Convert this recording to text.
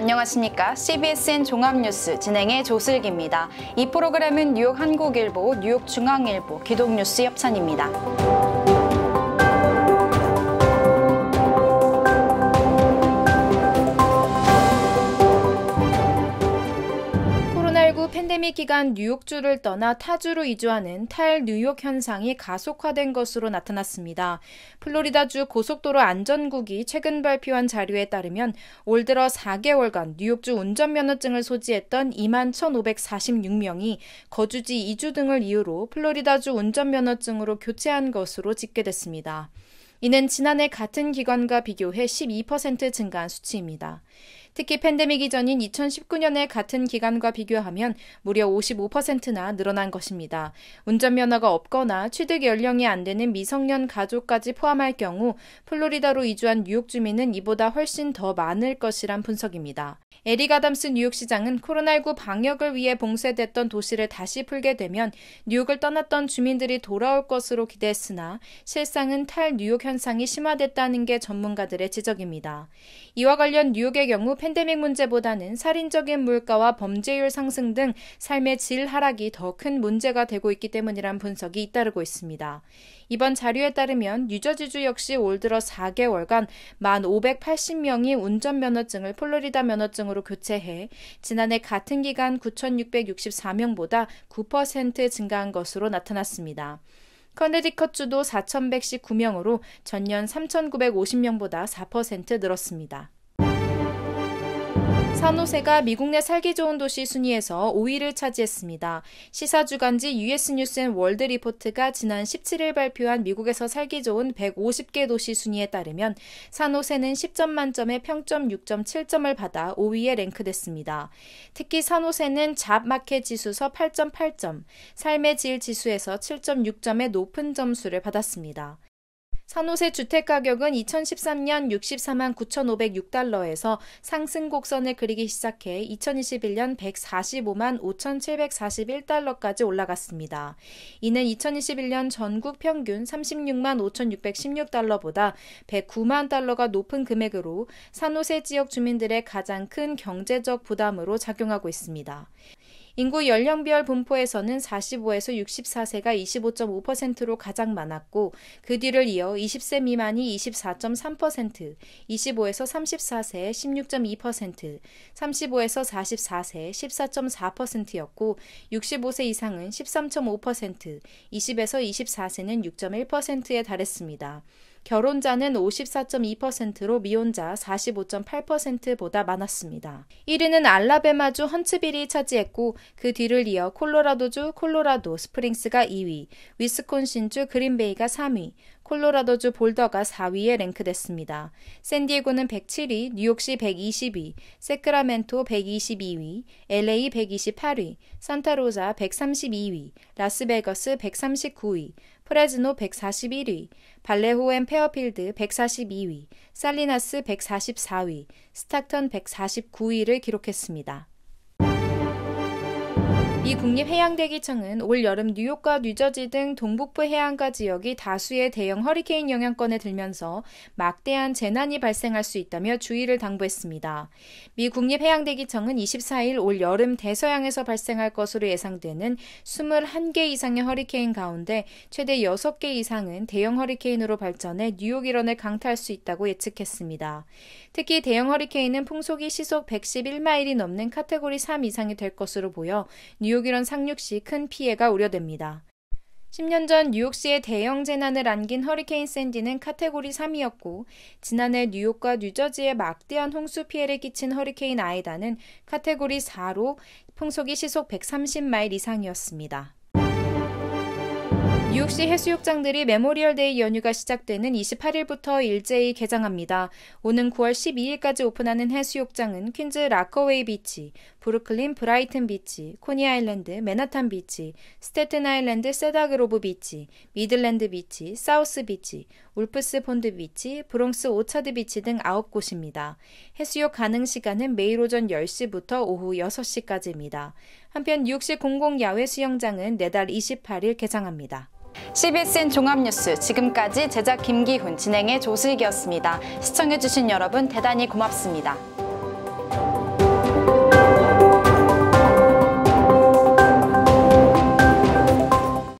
안녕하십니까? CBSN 종합뉴스 진행의 조슬기입니다. 이 프로그램은 뉴욕 한국일보, 뉴욕 중앙일보, 기독뉴스 협찬입니다. 팬데믹 기간 뉴욕주를 떠나 타주로 이주하는 탈 뉴욕 현상이 가속화된 것으로 나타났습니다. 플로리다주 고속도로 안전국이 최근 발표한 자료에 따르면 올 들어 4개월간 뉴욕주 운전면허증을 소지했던 2만 1,546명이 거주지 이주 등을 이유로 플로리다주 운전면허증으로 교체한 것으로 집계됐습니다. 이는 지난해 같은 기간과 비교해 12% 증가한 수치입니다. 특히 팬데믹 이전인 2019년의 같은 기간과 비교하면 무려 55%나 늘어난 것입니다. 운전면허가 없거나 취득 연령이 안 되는 미성년 가족까지 포함할 경우 플로리다로 이주한 뉴욕 주민은 이보다 훨씬 더 많을 것이란 분석입니다. 에릭 아담스 뉴욕시장은 코로나19 방역을 위해 봉쇄됐던 도시를 다시 풀게 되면 뉴욕을 떠났던 주민들이 돌아올 것으로 기대했으나 실상은 탈 뉴욕 현상이 심화됐다는 게 전문가들의 지적입니다. 이와 관련 뉴욕의 경우 팬데믹 문제보다는 살인적인 물가와 범죄율 상승 등 삶의 질 하락이 더 큰 문제가 되고 있기 때문이란 분석이 잇따르고 있습니다. 이번 자료에 따르면 뉴저지주 역시 올 들어 4개월간 1,580명이 운전면허증을 플로리다 면허증으로 교체해 지난해 같은 기간 9,664명보다 9% 증가한 것으로 나타났습니다. 커네디컷 주도 4,119명으로 전년 3,950명보다 4% 늘었습니다. 산호세가 미국 내 살기 좋은 도시 순위에서 5위를 차지했습니다. 시사 주간지 US 뉴스 앤 월드 리포트가 지난 17일 발표한 미국에서 살기 좋은 150개 도시 순위에 따르면 산호세는 10점 만점에 평점 6.7점을 받아 5위에 랭크됐습니다. 특히 산호세는 job market 지수서 8.8점, 삶의 질 지수에서 7.6점의 높은 점수를 받았습니다. 산호세 주택 가격은 2013년 64만 9,506달러에서 상승 곡선을 그리기 시작해 2021년 145만 5,741달러까지 올라갔습니다. 이는 2021년 전국 평균 36만 5,616달러보다 109만 달러가 높은 금액으로 산호세 지역 주민들의 가장 큰 경제적 부담으로 작용하고 있습니다. 인구 연령별 분포에서는 45에서 64세가 25.5%로 가장 많았고 그 뒤를 이어 20세 미만이 24.3%, 25에서 34세 16.2%, 35에서 44세 14.4%였고 65세 이상은 13.5%, 20에서 24세는 6.1%에 달했습니다. 결혼자는 54.2%로 미혼자 45.8%보다 많았습니다. 1위는 알라베마주 헌츠빌이 차지했고 그 뒤를 이어 콜로라도주 콜로라도 스프링스가 2위, 위스콘신주 그린베이가 3위, 콜로라도주 볼더가 4위에 랭크됐습니다. 샌디에고는 107위, 뉴욕시 122, 세크라멘토 122위, LA 128위, 산타로자 132위, 라스베거스 139위, 프레즈노 141위, 발레호 and 페어필드 142위, 살리나스 144위, 스탁턴 149위를 기록했습니다. 미 국립해양대기청은 올 여름 뉴욕과 뉴저지 등 동북부 해안가 지역이 다수의 대형 허리케인 영향권에 들면서 막대한 재난이 발생할 수 있다며 주의를 당부했습니다. 미 국립해양대기청은 24일 올 여름 대서양에서 발생할 것으로 예상되는 21개 이상의 허리케인 가운데 최대 6개 이상은 대형 허리케인으로 발전해 뉴욕 일원을 강타할 수 있다고 예측했습니다. 특히 대형 허리케인은 풍속이 시속 111마일이 넘는 카테고리 3 이상이 될 것으로 보여 뉴욕 뉴욕 일원 상륙 시 큰 피해가 우려됩니다. 10년 전 뉴욕시의 대형 재난을 안긴 허리케인 샌디는 카테고리 3이었고 지난해 뉴욕과 뉴저지에 막대한 홍수 피해를 끼친 허리케인 아이다는 카테고리 4로 풍속이 시속 130마일 이상이었습니다. 뉴욕시 해수욕장들이 Memorial Day 연휴가 시작되는 28일부터 일제히 개장합니다. 오는 9월 12일까지 오픈하는 해수욕장은 퀸즈 라커웨이 비치, 브루클린 브라이튼 비치, 코니 아일랜드 맨하탄 비치, 스테튼 아일랜드 세다그로브 비치, 미들랜드 비치, 사우스 비치, 울프스 폰드 비치, 브롱스 오차드 비치 등 9곳입니다. 해수욕 가능 시간은 매일 오전 10시부터 오후 6시까지입니다. 한편 뉴욕시 공공야외 수영장은 내달 28일 개장합니다. CBSN 종합뉴스 지금까지 제작 김기훈 진행의 조슬기였습니다. 시청해주신 여러분 대단히 고맙습니다.